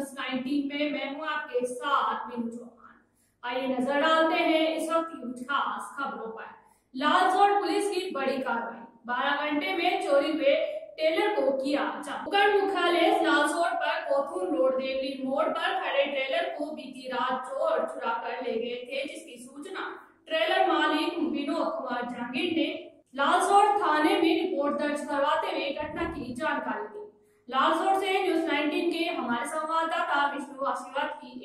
19 में, मैं हूँ आपके साथ मीनू चौहान। आइए नज़र डालते हैं, इस वक्त की कुछ खास खबरों पर। लालसोट पुलिस की बड़ी कार्रवाई। 12 घंटे में चोरी हुए टेलर को किया उपखंड मुख्यालय लालसोट पर कोथूर रोड, देवली मोड़ पर खड़े ट्रेलर को बीती रात चोर चुरा कर ले गए थे, जिसकी सूचना ट्रेलर मालिक विनोद कुमार जहांगीर ने। लालसोट थाने में रिपोर्ट दर्ज करवाते हुए घटना की जानकारी दी। लालसोट से न्यूज़ 19 के हमारे संवाददाता विष्णु आशीर्वाद की